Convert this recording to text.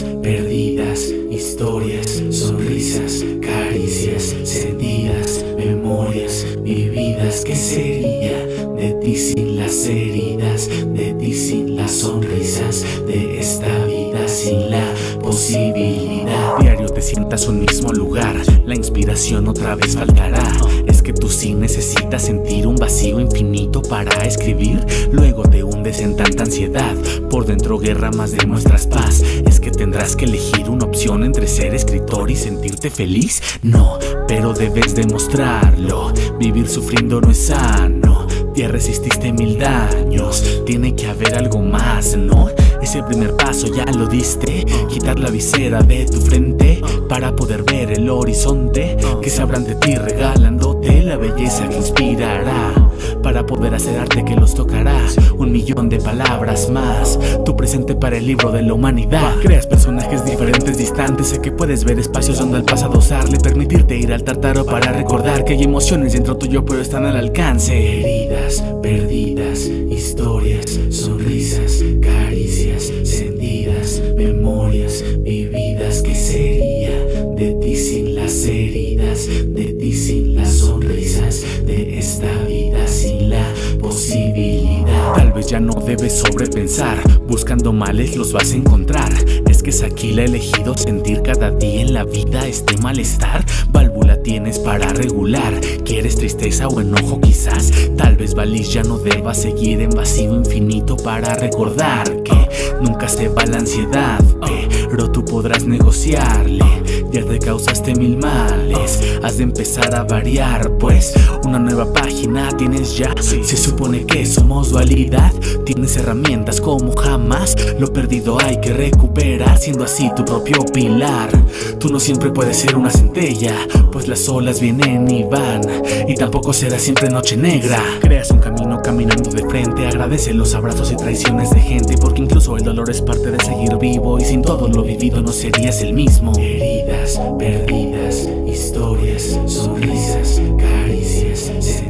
Perdidas, historias, sonrisas, caricias, sentidas, memorias vividas. ¿Qué sería de ti sin las heridas, de ti sin las sonrisas, de esta vida sin la posibilidad? Diario te sientas un mismo lugar, la inspiración otra vez faltará. Es que tú sí necesitas sentir un vacío infinito para escribir, luego te hundes en tanta ansiedad. Por dentro guerra más demuestras paz. Tendrás que elegir una opción entre ser escritor y sentirte feliz. No, pero debes demostrarlo. Vivir sufriendo no es sano. Ya resististe mil daños. Tiene que haber algo más, ¿no? Ese primer paso ya lo diste. Quitar la visera de tu frente para poder ver el horizonte que sabrán de ti regalándote la belleza que inspirará para poder hacer arte que los tocará. Un millón de palabras más, tu presente para el libro de la humanidad. Creas personajes diferentes, distantes, sé que puedes ver espacios donde al pasado usarle, permitirte ir al tartaro para recordar que hay emociones dentro tuyo pero están al alcance. Heridas perdidas, historias, sonrisas, ya no debes sobrepensar, buscando males los vas a encontrar. Que es aquí la elegido sentir cada día en la vida este malestar. Válvula tienes para regular. ¿Quieres tristeza o enojo quizás? Tal vez Valis ya no deba seguir en vacío infinito para recordar que nunca se va la ansiedad. Pero tú podrás negociarle. Ya te causaste mil males. Has de empezar a variar, pues una nueva página tienes ya. Se supone que somos dualidad. Tienes herramientas como jamás. Lo perdido hay que recuperar, siendo así tu propio pilar. Tú no siempre puedes ser una centella, pues las olas vienen y van. Y tampoco será siempre noche negra. Creas un camino caminando de frente. Agradece los abrazos y traiciones de gente, porque incluso el dolor es parte de seguir vivo. Y sin todo lo vivido no serías el mismo. Heridas perdidas, historias, sonrisas, caricias,